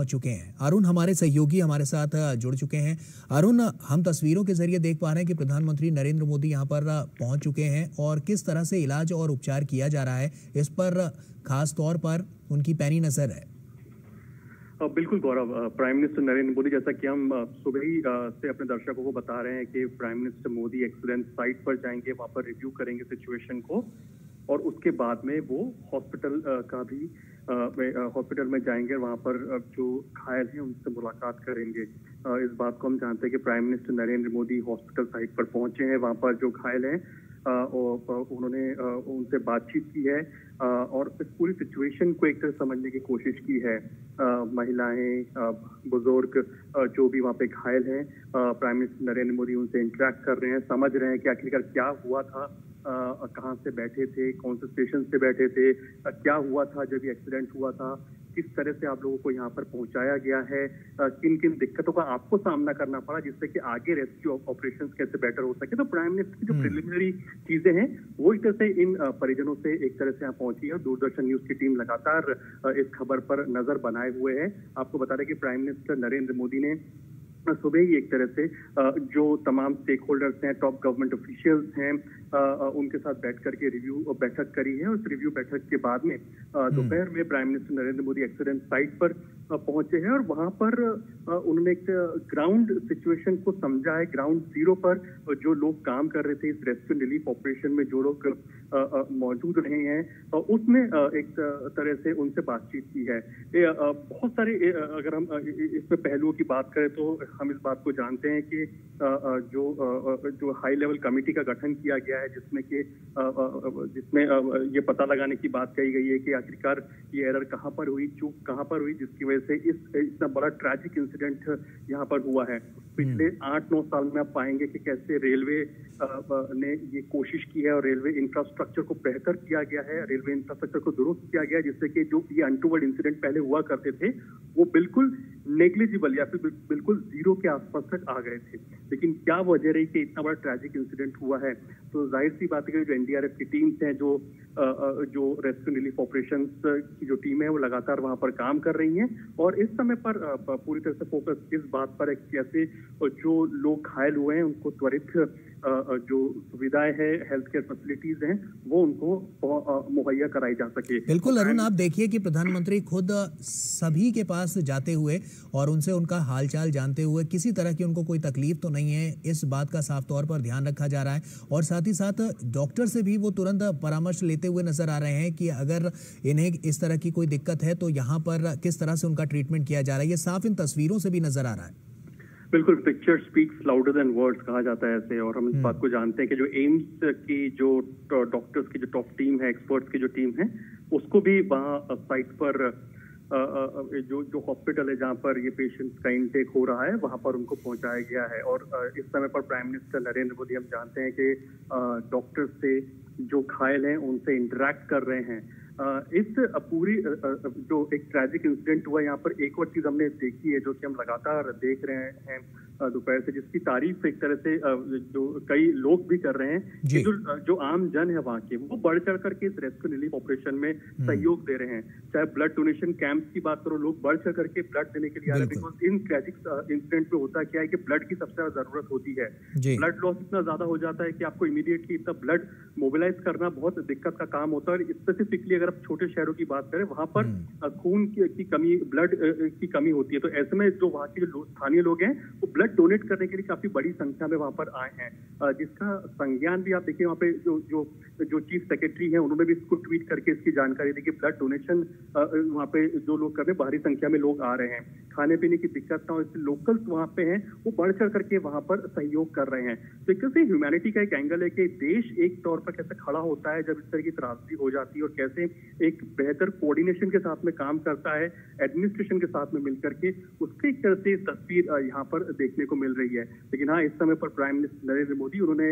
पहुँच चुके हैं। अरुण हमारे सहयोगी, हमारे साथ जुड़ चुके हैं। अरुण, हम तस्वीरों के ज़रिए देख पा रहे हैं कि प्रधानमंत्री नरेंद्र मोदी यहाँ पर पहुँच चुके हैं और किस तरह से इलाज और उपचार किया जा रहा है, इस पर खास तौर पर उनकी पैनी नज़र है। बिल्कुल गौरव प्राइम मिनिस्टर नरेंद्र मोदी, जैसा कि हम सुबह ही से अपने दर्शकों को बता रहे हैं कि prime minister Modi accident site पर जाएँगे, वहाँ पर रिव्यू करेंगे सिचुएशन को और उसके बाद में वो हॉस्पिटल का भी हॉस्पिटल में जाएँगे, वहाँ पर जो घायल हैं, उनसे मुलाकात करेंगे। इस बात को हम जानते हैं कि prime minister Narendra Modi hospital site पर पहुँचे हैं, वहाँ पर जो घायल हैं उन्होंने उनसे बातचीत की है और इस पूरी सिचुएशन को एक तरह समझने की कोशिश की है। महिलाएँ बुज़ुर्ग जो भी वहाँ पे घायल हैं प्राइम मिनिस्टर नरेंद्र मोदी उनसे इंटरेक्ट कर रहे हैं, समझ रहे हैं कि आखिरकार क्या हुआ था। कहाँ से बैठे थे कौन से स्टेशन से बैठे थे क्या हुआ था जब ये एक्सीडेंट हुआ था किस तरह से आप लोगों को यहाँ पर पहुँचाया गया है किन किन दिक्कतों का आपको सामना करना पड़ा जिससे कि आगे रेस्क्यू ऑपरेशन कैसे बेटर हो सके तो प्राइम मिनिस्टर की जो प्रिलिमिनरी हम्म। चीज़ें हैं वो एक तरह से इन परिजनों से एक तरह से यहाँ पहुँची है दूरदर्शन न्यूज़ की टीम लगातार इस खबर पर नज़र बनाए हुए है आपको बता दें कि प्राइम मिनिस्टर नरेंद्र मोदी ने सुबह ही एक तरह से जो तमाम स्टेक होल्डर्स हैं टॉप गवर्नमेंट ऑफिशियल्स हैं उनके साथ बैठ करके रिव्यू बैठक करी है। उस रिव्यू बैठक के बाद में हम्म। दोपहर में prime minister Narendra Modi accident site पर पहुँचे हैं और वहाँ पर उन्होंने एक ग्राउंड सिचुएशन को समझा है। ग्राउंड ज़ीरो पर जो लोग काम कर रहे थे इस रेस्क्यू रिलीफ ऑपरेशन में जो लोग मौजूद रहे हैं उसमें एक तरह से उनसे बातचीत की है। बहुत सारे अगर हम इसमें पहलुओं की बात करें तो हम इस बात को जानते हैं कि जो जो हाई लेवल कमेटी का गठन किया गया है जिसमें कि जिसमें ये पता लगाने की बात कही गई है कि आखिरकार ये एरर कहाँ पर हुई चूक कहाँ पर हुई जिसकी वजह से इस इतना बड़ा ट्रैजिक इंसिडेंट यहाँ पर हुआ है पिछले हम्म। आठ नौ साल में आप पाएँगे कि कैसे रेलवे ने ये कोशिश की है और रेलवे इंफ्रास्ट्रक्चर को बेहतर किया गया है रेलवे इंफ्रास्ट्रक्चर को दुरुस्त किया गया जिससे कि जो ये अनटूवर्ड इंसिडेंट पहले हुआ करते थे वो बिल्कुल नेग्लिजिबल या फिर बिल्कुल ज़ीरो के आसपास तक आ गए थे। लेकिन क्या वजह रही कि इतना बड़ा ट्रैजिक इंसिडेंट हुआ है? तो ज़ाहिर सी बात है कि जो एनडीआरएफ की टीम्स हैं, जो जो रेस्क्यू रिलीफ ऑपरेशन की जो टीम है, वो लगातार वहाँ पर काम कर रही हैं। और इस समय पर पूरी तरह से फोकस इस बात पर है कैसे जो लोग घायल हुए हैं, उनको त्वरित जो सुविधाएँ हैं हेल्थ केयर फैसिलिटीज़ हैं वो उनको मुहैया कराई जा सके। बिल्कुल अरुण आप देखिए कि प्रधानमंत्री खुद सभी के पास जाते हुए और उनसे उनका हालचाल जानते हुए किसी तरह की उनको कोई तकलीफ़ तो नहीं है इस बात का साफ़ तौर पर ध्यान रखा जा रहा है। और साथ ही साथ डॉक्टर से भी वो तुरंत परामर्श लेते हुए नज़र आ रहे हैं कि अगर इन्हें इस तरह की कोई दिक्कत है तो यहाँ पर किस तरह से उनका ट्रीटमेंट किया जा रहा है। ये साफ़ इन तस्वीरों से भी नज़र आ रहा है। बिल्कुल picture speaks louder than words कहा जाता है ऐसे और हम इस हम्म। बात को जानते हैं कि जो एम्स की जो डॉक्टर्स की जो टॉप टीम है एक्सपर्ट्स की जो टीम है उसको भी वहाँ साइट पर जो जो हॉस्पिटल है जहाँ पर ये पेशेंट्स का इनटेक हो रहा है वहाँ पर उनको पहुँचाया गया है और इस समय पर प्राइम मिनिस्टर नरेंद्र मोदी हम जानते हैं कि डॉक्टर्स से जो घायल हैं उनसे इंटरेक्ट कर रहे हैं इस पूरी जो एक ट्रैजिक इंसिडेंट हुआ, यहाँ पर एक और चीज़ हमने देखी है, जो कि हम लगातार देख रहे हैं दोपहर से जिसकी तारीफ़ एक तरह से जो कई लोग भी कर रहे हैं कि जो जो आम जन है वहाँ के वो बढ़ चढ़ करके इस रेस्क्यू रिलीफ ऑपरेशन में हम्म। सहयोग दे रहे हैं। चाहे ब्लड डोनेशन कैंप की बात करो लोग बढ़ चढ़ करके ब्लड देने के लिए आ रहे हैं बिकॉज़ इन ट्रैजिक इंसिडेंट में होता क्या है कि ब्लड की सबसे ज़्यादा ज़रूरत होती है। ब्लड लॉस इतना ज़्यादा हो जाता है कि आपको इमीडिएटली इतना ब्लड मोबिलाइज करना बहुत दिक्कत का काम होता है। स्पेसिफिकली अगर आप छोटे शहरों की बात करें वहाँ पर हम्म। खून की कमी ब्लड की कमी होती है। तो ऐसे में जो वहाँ के जो स्थानीय लोग हैं वो ब्लड डोनेट करने के लिए काफ़ी बड़ी संख्या में वहाँ पर आए हैं। जिसका संज्ञान भी आप देखिए, वहाँ पे जो जो जो चीफ सेक्रेटरी है, उन्होंने भी इसको ट्वीट करके इसकी जानकारी दी कि ब्लड डोनेशन वहाँ पे जो लोग कर रहे हैं, भारी संख्या में लोग आ रहे हैं। खाने पीने की दिक्कत ना हो, इसलिए लोकल्स वहाँ पे हैं, वो बढ़ चढ़ करके वहाँ पर सहयोग कर रहे हैं। तो एक से ह्यूमैनिटी का एक एंगल है कि देश एक तौर पर कैसे खड़ा होता है, जब इस तरह की त्रासदी हो जाती है और कैसे एक बेहतर कोऑर्डिनेशन के साथ में काम करता है एडमिनिस्ट्रेशन के साथ में मिलकर के, उसके एक तरह से तस्वीर यहाँ पर देखने देखने को मिल रही है। लेकिन हाँ इस समय पर प्राइम मिनिस्टर नरेंद्र मोदी, उन्होंने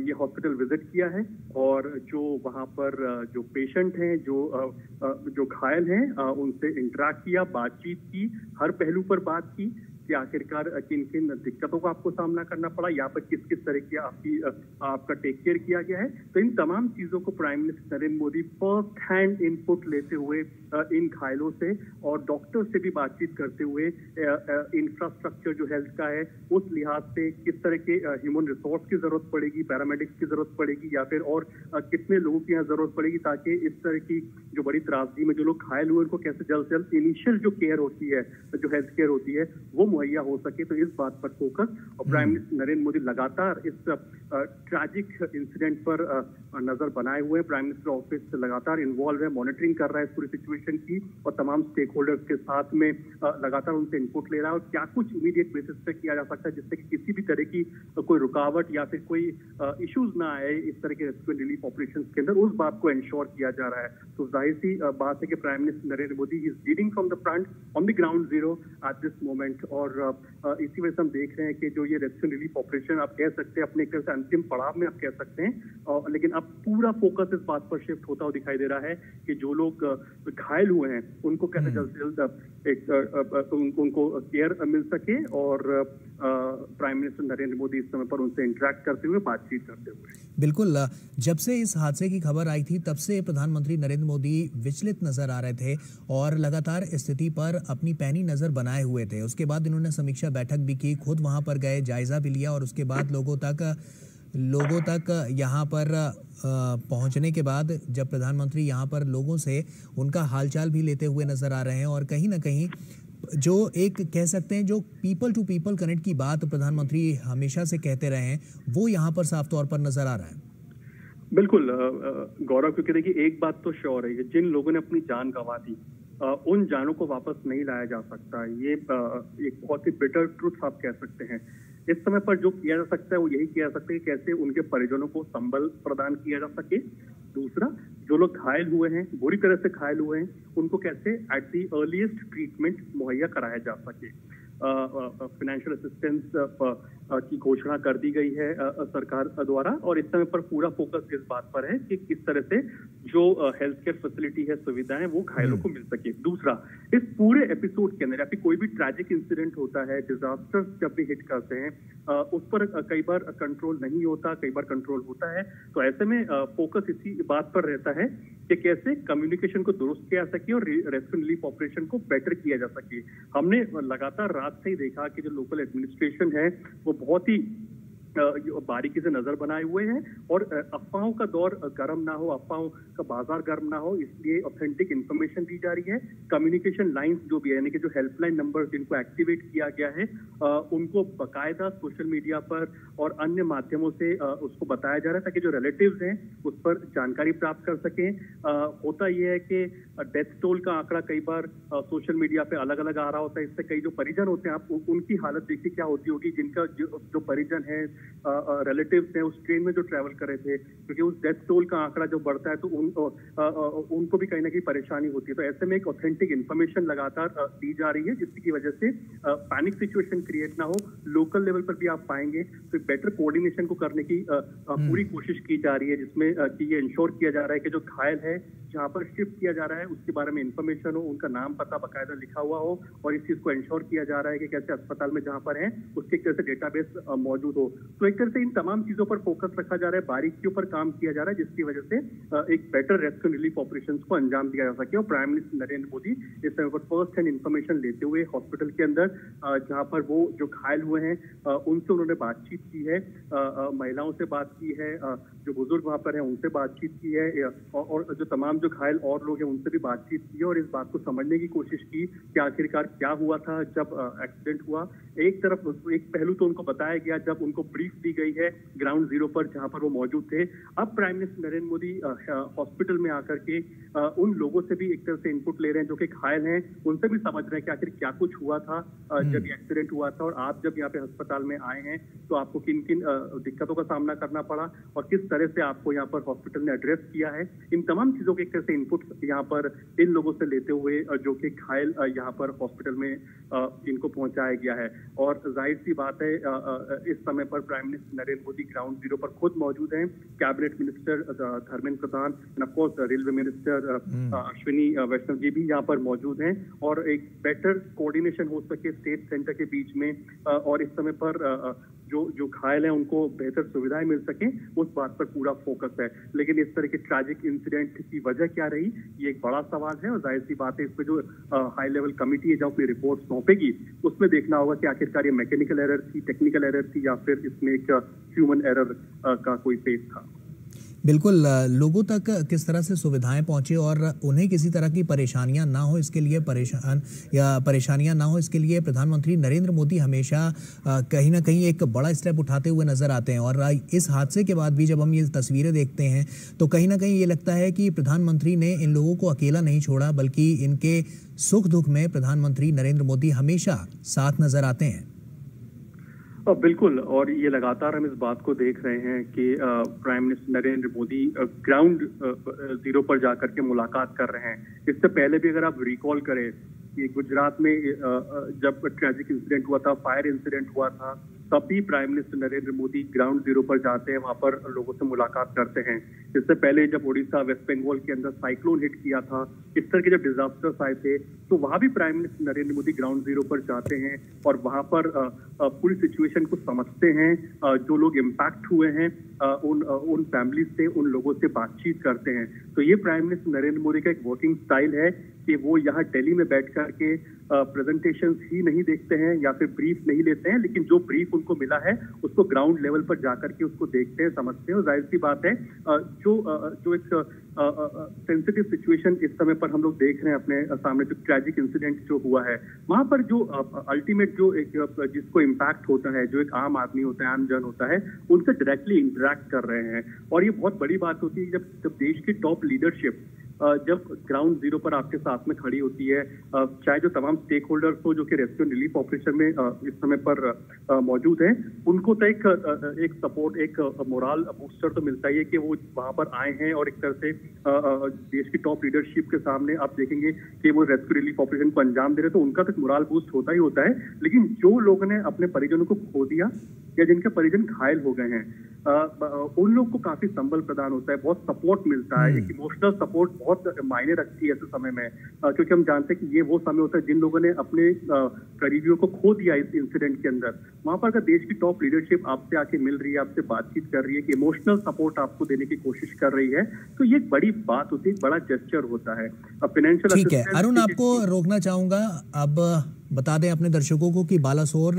ये हॉस्पिटल विज़िट किया है और जो वहाँ पर जो पेशेंट हैं, जो जो घायल हैं उनसे इंटरेक्ट किया, बातचीत की, हर पहलू पर बात की। कि आखिरकार किन किन दिक्कतों का आपको सामना करना पड़ा, या फिर किस किस तरह की आपकी आपका टेक केयर किया गया है। तो इन तमाम चीज़ों को prime minister Narendra Modi first hand input लेते हुए इन घायलों से और डॉक्टर से भी बातचीत करते हुए इंफ्रास्ट्रक्चर जो हेल्थ का है, उस लिहाज से किस तरह के ह्यूमन रिसोर्स की ज़रूरत पड़ेगी पैरामेडिक्स की ज़रूरत पड़ेगी, या फिर और कितने लोगों की यहाँ ज़रूरत पड़ेगी ताकि इस तरह की जो बड़ी त्रासदी में जो लोग घायल हुए उनको कैसे जल्द से जल्द इनिशियल जो केयर होती है, जो हेल्थ केयर होती है, वो मुहैया हो सके तो इस बात पर फोकस। और प्राइम मिनिस्टर नरेंद्र मोदी लगातार इस ट्रैजिक इंसिडेंट पर नज़र बनाए हुए प्राइम मिनिस्टर ऑफ़िस लगातार इन्वॉल्व है मॉनिटरिंग कर रहा है इस पूरी सिचुएशन की और तमाम स्टेक होल्डर्स के साथ में लगातार उनसे इनपुट ले रहा है। और क्या कुछ इमीडिएट बेसिस पे किया जा सकता है जिससे कि किसी भी तरह की कोई रुकावट या फिर कोई इश्यूज़ ना आए इस तरह के रेस्क्यू रिलीफ ऑपरेशन के अंदर उस बात को इंश्योर किया जा रहा है। तो ज़ाहिर सी बात है कि prime minister Narendra Modi is leading from the front on the ground zero at this moment और इसी वजह से हम देख रहे हैं कि जो ये रेस्क्यू रिलीफ ऑपरेशन आप कह सकते हैं अपने एक तरह से अंतिम पड़ाव में आप कह सकते हैं लेकिन अब पूरा फोकस इस बात पर शिफ्ट होता हुआ दिखाई दे रहा है कि जो लोग घायल हुए हैं उनको कैसे। जल्द से जल्द एक उनको केयर मिल सके और प्राइम मिनिस्टर नरेंद्र मोदी इस समय पर उनसे इंटरेक्ट करते हुए बातचीत करते हुए बिल्कुल जब से इस हादसे की खबर आई थी, तब से प्रधानमंत्री नरेंद्र मोदी विचलित नज़र आ रहे थे और लगातार स्थिति पर अपनी पैनी नज़र बनाए हुए थे। उसके बाद इन्होंने समीक्षा बैठक भी की, खुद वहाँ पर गए, जायजा भी लिया और उसके बाद लोगों तक लोगों तक यहाँ पर पहुँचने के बाद जब प्रधानमंत्री यहाँ पर लोगों से उनका हालचाल भी लेते हुए नज़र आ रहे हैं और कहीं ना कहीं जो एक कह सकते हैं, जो पीपल टू पीपल कनेक्ट की बात प्रधानमंत्री हमेशा से कहते रहे हैं, वो यहाँ पर साफ़ तौर पर नज़र आ रहा है। बिल्कुल गौरव, क्योंकि देखिए, एक बात तो श्योर है जिन लोगों ने अपनी जान गंवा दी उन जानों को वापस नहीं लाया जा सकता। ये एक बहुत ही बेटर ट्रुथ आप कह सकते हैं। इस समय पर जो किया जा सकता है, वो यही किया जा सकता है कैसे उनके परिजनों को संबल प्रदान किया जा सके दूसरा, जो लोग घायल हुए हैं, बुरी तरह से घायल हुए हैं, उनको कैसे एट दी अर्लीस्ट ट्रीटमेंट मुहैया कराया जा सके? फाइनेंशियल असिस्टेंस की घोषणा कर दी गई है सरकार द्वारा। और इस समय पर पूरा फोकस इस बात पर है कि किस तरह से जो हेल्थ केयर फैसिलिटी है सुविधाएँ वो घायलों हम्म। को मिल सके। दूसरा इस पूरे एपिसोड के अंदर या फिर कोई भी ट्रैजिक इंसिडेंट होता है डिजास्टर जब भी हिट करते हैं उस पर कई बार कंट्रोल नहीं होता कई बार कंट्रोल होता है। तो ऐसे में फोकस इसी बात पर रहता है कि कैसे कम्युनिकेशन को दुरुस्त किया जा सके और रेस्क्यू रिलीफ ऑपरेशन को बेटर किया जा सके। हमने लगातार रात से ही देखा कि जो लोकल एडमिनिस्ट्रेशन है वो बहुत ही बारीकी से नज़र बनाए हुए हैं और अफवाहों का दौर गर्म ना हो अफवाहों का बाज़ार गर्म ना हो इसलिए ऑथेंटिक इन्फॉर्मेशन दी जा रही है। कम्युनिकेशन लाइंस जो भी है यानी कि जो हेल्पलाइन नंबर जिनको एक्टिवेट किया गया है उनको बकायदा सोशल मीडिया पर और अन्य माध्यमों से उसको बताया जा रहा है ताकि जो रिलेटिव हैं उस पर जानकारी प्राप्त कर सकें। होता यह है कि डेथ टोल का आंकड़ा कई बार सोशल मीडिया पे अलग अलग आ रहा होता है इससे कई जो परिजन होते हैं आप उनकी हालत देखिए क्या होती होगी जिनका जो, जो परिजन है रिलेटिव हैं उस ट्रेन में जो ट्रैवल कर रहे थे क्योंकि उस डेथ टोल का आंकड़ा जो बढ़ता है तो उन आ, आ, उनको भी कहीं ना कहीं परेशानी होती है। तो ऐसे में एक ऑथेंटिक इन्फॉर्मेशन लगातार दी जा रही है जिसकी वजह से पैनिक सिचुएशन क्रिएट ना हो लोकल लेवल पर भी आप पाएँगे। तो बेटर कोऑर्डिनेशन को करने की पूरी हम्म। कोशिश की जा रही है जिसमें कि ये इंश्योर किया जा रहा है कि जो घायल है जहाँ पर शिफ्ट किया जा रहा है उसके बारे में इंफॉर्मेशन हो उनका नाम पता बकायदा लिखा हुआ हो और इस चीज़ को इंश्योर किया जा रहा है कि कैसे अस्पताल में जहाँ पर है उसके कैसे डेटाबेस मौजूद हो। तो एक तरह से इन तमाम चीज़ों पर फोकस रखा जा रहा है, बारीकियों पर काम किया जा रहा है, जिसकी वजह से एक बेटर रेस्क्यू रिलीफ ऑपरेशन को अंजाम दिया जा सके। और प्राइम मिनिस्टर नरेंद्र मोदी इस समय पर फ़र्स्ट हैंड इन्फॉर्मेशन लेते हुए हॉस्पिटल के अंदर जहाँ पर वो जो घायल हुए हैं उनसे उन्होंने बातचीत की है महिलाओं से बात की है जो बुज़ुर्ग वहाँ पर है उनसे बातचीत की है और जो तमाम जो घायल और लोग हैं उनसे भी बातचीत की है और इस बात को समझने की कोशिश की कि आखिरकार क्या हुआ था, जब एक्सीडेंट हुआ। एक तरफ़ एक पहलू तो उनको बताया गया, जब उनको ब्रीफ दी गई है ग्राउंड ज़ीरो पर जहाँ पर वो मौजूद थे। अब prime minister Narendra Modi hospital में आकर के उन लोगों से भी एक तरह से इनपुट ले रहे हैं जो कि घायल हैं। उनसे भी समझ रहे हैं कि आखिर क्या कुछ हुआ था हम्म। जब ये एक्सीडेंट हुआ था और आप जब यहाँ पे अस्पताल में आए हैं तो आपको किन किन दिक्कतों का सामना करना पड़ा और किस तरह से आपको यहाँ पर हॉस्पिटल ने एड्रेस किया है। इन तमाम चीज़ों के एक तरह से इनपुट यहाँ पर इन लोगों से लेते हुए जो कि घायल यहाँ पर हॉस्पिटल में इनको पहुँचाया गया है। और ज़ाहिर सी बात है इस समय पर prime minister Narendra Modi ground zero पर खुद मौजूद हैं। Cabinet minister Dharmendra Pradhan and of course railway minister Ashwini Vaishnaw ji भी यहाँ पर मौजूद हैं और एक बेटर कोऑर्डिनेशन हो सके स्टेट सेंटर के बीच में और इस समय पर जो जो घायल हैं, उनको बेहतर सुविधाएँ मिल सके, उस बात पर पूरा फोकस है। लेकिन इस तरह के ट्रैजिक इंसिडेंट की वजह क्या रही, ये एक बड़ा सवाल है और ज़ाहिर सी बात है इस पर जो हाई लेवल कमेटी है जो अपनी रिपोर्ट सौंपेगी, उसमें देखना होगा कि आखिरकार ये मैकेनिकल एरर थी टेक्निकल एरर थी, या फिर इसमें एक ह्यूमन एरर का कोई फेस था। बिल्कुल लोगों तक किस तरह से सुविधाएँ पहुँचे और उन्हें किसी तरह की परेशानियाँ ना हो इसके लिए परेशान या परेशानियाँ ना हो इसके लिए प्रधानमंत्री नरेंद्र मोदी हमेशा कहीं ना कहीं एक बड़ा स्टेप उठाते हुए नज़र आते हैं। और इस हादसे के बाद भी जब हम ये तस्वीरें देखते हैं तो कहीं ना कहीं ये लगता है कि प्रधानमंत्री ने इन लोगों को अकेला नहीं छोड़ा, बल्कि इनके सुख दुख में प्रधानमंत्री नरेंद्र मोदी हमेशा साथ नज़र आते हैं। बिल्कुल। और ये लगातार हम इस बात को देख रहे हैं कि prime minister Narendra Modi ground zero पर जाकर के मुलाकात कर रहे हैं। इससे पहले भी अगर आप रिकॉल करें कि गुजरात में जब ट्रैजिक इंसिडेंट हुआ था फायर इंसिडेंट हुआ था तब भी prime minister Narendra Modi ground zero पर जाते हैं, वहाँ पर लोगों से मुलाकात करते हैं। इससे पहले जब ओडिशा वेस्ट बंगाल के अंदर साइक्लोन हिट किया था, इस तरह के जब डिजास्टर्स आए थे तो वहाँ भी prime minister Narendra Modi ground zero पर जाते हैं और वहाँ पर पूरी सिचुएशन को समझते हैं। जो लोग इम्पैक्ट हुए हैं उन उन फैमिली से, उन लोगों से बातचीत करते हैं। तो ये प्राइम मिनिस्टर नरेंद्र मोदी का एक वर्किंग स्टाइल है कि वो यहाँ दिल्ली में बैठ करके प्रेजेंटेशन ही नहीं देखते हैं या फिर ब्रीफ नहीं लेते हैं, लेकिन जो ब्रीफ उनको मिला है, उसको ग्राउंड लेवल पर जाकर के उसको देखते हैं, समझते हैं। और ज़ाहिर सी बात है जो जो एक सेंसिटिव सिचुएशन इस समय पर हम लोग देख रहे हैं अपने सामने, जो ट्रैजिक इंसिडेंट जो हुआ है, वहाँ पर जो अल्टीमेट जो एक जिसको इम्पैक्ट होता है, जो एक आम आदमी होता है, आम जन होता है, उनसे डायरेक्टली इंटरेक्ट कर रहे हैं। और ये बहुत बड़ी बात होती है, जब जब देश की टॉप लीडरशिप जब ग्राउंड ज़ीरो पर आपके साथ में खड़ी होती है चाहे जो तमाम स्टेक होल्डर्स हो जो कि रेस्क्यू रिलीफ ऑपरेशन में इस समय पर मौजूद हैं उनको तो एक एक सपोर्ट एक मोरल बूस्टर तो मिलता ही है कि वो वहाँ पर आए हैं और एक तरह से देश की टॉप लीडरशिप के सामने आप देखेंगे कि वो रेस्क्यू रिलीफ ऑपरेशन को अंजाम दे रहे तो उनका तो मोरल बूस्ट होता ही होता है। लेकिन जो लोगों ने अपने परिजनों को खो दिया या जिनके परिजन घायल हो गए हैं उन लोग को काफ़ी संबल प्रदान होता है बहुत सपोर्ट मिलता है एक इमोशनल सपोर्ट बहुत मायने रखती है ऐसे समय में क्योंकि हम जानते हैं कि ये वो समय होता है जिन लोगों ने अपने करीबियों को खो दिया इस इंसिडेंट के अंदर। वहाँ पर अगर देश की टॉप लीडरशिप आपसे आके मिल रही है आपसे बातचीत कर रही है कि इमोशनल सपोर्ट आपको देने की कोशिश कर रही है तो ये एक बड़ी बात होती है बड़ा जेस्चर होता है। अब फाइनेंशियल ठीक है अरुण आपको रोकना चाहूँगा। अब बता दें अपने दर्शकों को कि बालासोर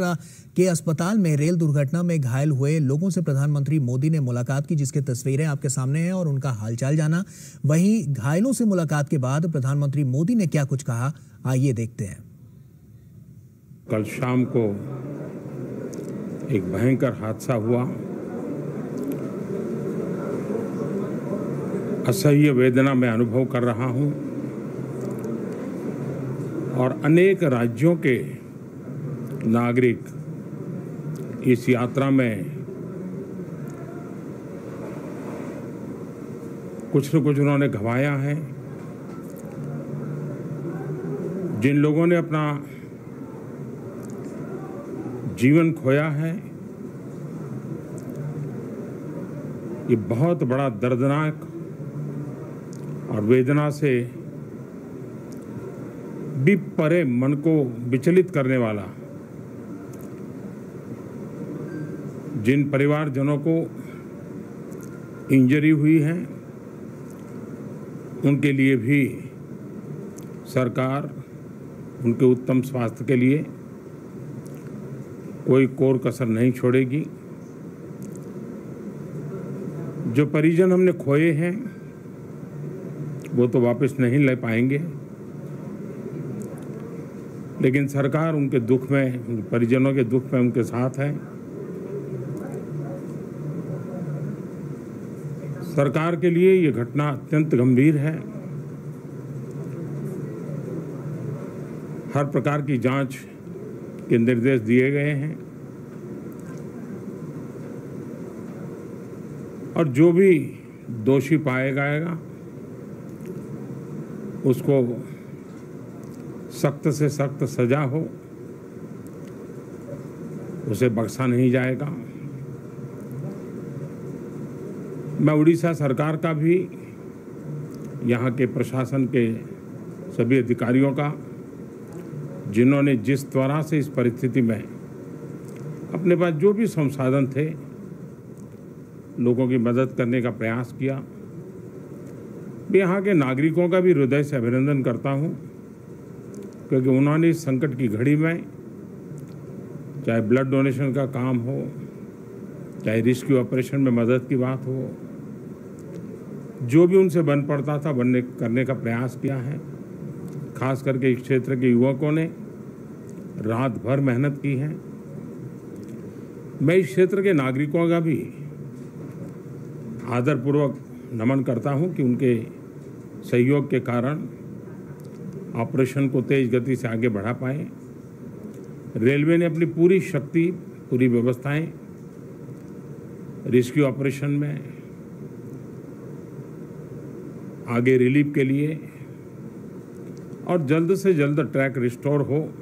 के अस्पताल में रेल दुर्घटना में घायल हुए लोगों से प्रधानमंत्री मोदी ने मुलाकात की, जिसकी तस्वीरें आपके सामने हैं और उनका हालचाल जाना। वहीं घायलों से मुलाकात के बाद प्रधानमंत्री मोदी ने क्या कुछ कहा, आइए देखते हैं। कल शाम को एक भयंकर हादसा हुआ। असह्य वेदना में अनुभव कर रहा हूँ। और अनेक राज्यों के नागरिक इस यात्रा में कुछ न कुछ उन्होंने गंवाया है। जिन लोगों ने अपना जीवन खोया है, ये बहुत बड़ा दर्दनाक और वेदना से भी परे मन को विचलित करने वाला। जिन परिवारजनों को इंजरी हुई है, उनके लिए भी सरकार, उनके उत्तम स्वास्थ्य के लिए कोई कोर कसर नहीं छोड़ेगी। जो परिजन हमने खोए हैं, वो तो वापस नहीं ले पाएँगे। लेकिन सरकार उनके दुख में, परिजनों के दुख में उनके साथ है। सरकार के लिए ये घटना अत्यंत गंभीर है। हर प्रकार की जाँच के निर्देश दिए गए हैं। और जो भी दोषी पाया जाएगा, उसको सख्त से सख्त सजा हो, उसे बख्शा नहीं जाएगा। मैं उड़ीसा सरकार का भी, यहाँ के प्रशासन के सभी अधिकारियों का, जिन्होंने जिस तरह से इस परिस्थिति में अपने पास जो भी संसाधन थे, लोगों की मदद करने का प्रयास किया। मैं यहाँ के नागरिकों का भी हृदय से अभिनंदन करता हूँ। क्योंकि उन्होंने संकट की घड़ी में चाहे ब्लड डोनेशन का काम हो, चाहे रिस्क्यू ऑपरेशन में मदद की बात हो, जो भी उनसे बन पड़ता था बनने, करने का प्रयास किया है। खास करके इस क्षेत्र के युवकों ने रात भर मेहनत की है। मैं इस क्षेत्र के नागरिकों का भी आदरपूर्वक नमन करता हूँ कि उनके सहयोग के कारण ऑपरेशन को तेज गति से आगे बढ़ा पाए। रेलवे ने अपनी पूरी शक्ति, पूरी व्यवस्थाएँ रेस्क्यू ऑपरेशन में आगे रिलीफ के लिए और जल्द से जल्द ट्रैक रिस्टोर हो।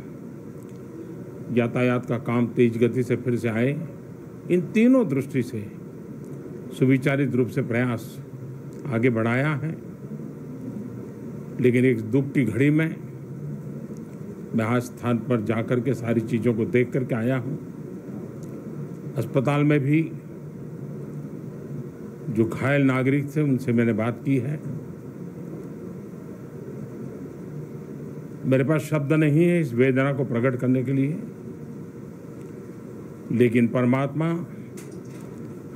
यातायात का काम तेज गति से फिर से आए। इन तीनों दृष्टि से सुविचारित रूप से प्रयास आगे बढ़ाया है। लेकिन एक दुख की घड़ी में मैं आज स्थान पर जाकर के सारी चीज़ों को देख करके आया हूँ। अस्पताल में भी जो घायल नागरिक थे, उनसे मैंने बात की है। मेरे पास शब्द नहीं है इस वेदना को प्रकट करने के लिए, लेकिन परमात्मा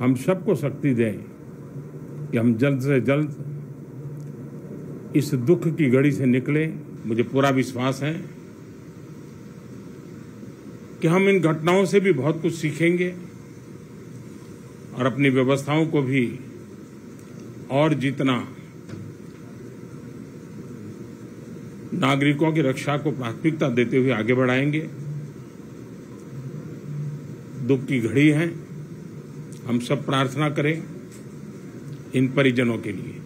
हम सबको शक्ति दें कि हम जल्द से जल्द इस दुख की घड़ी से निकले, मुझे पूरा विश्वास है कि हम इन घटनाओं से भी बहुत कुछ सीखेंगे और अपनी व्यवस्थाओं को भी और जितना नागरिकों की रक्षा को प्राथमिकता देते हुए आगे बढ़ाएँगे। दुख की घड़ी है। हम सब प्रार्थना करें इन परिजनों के लिए।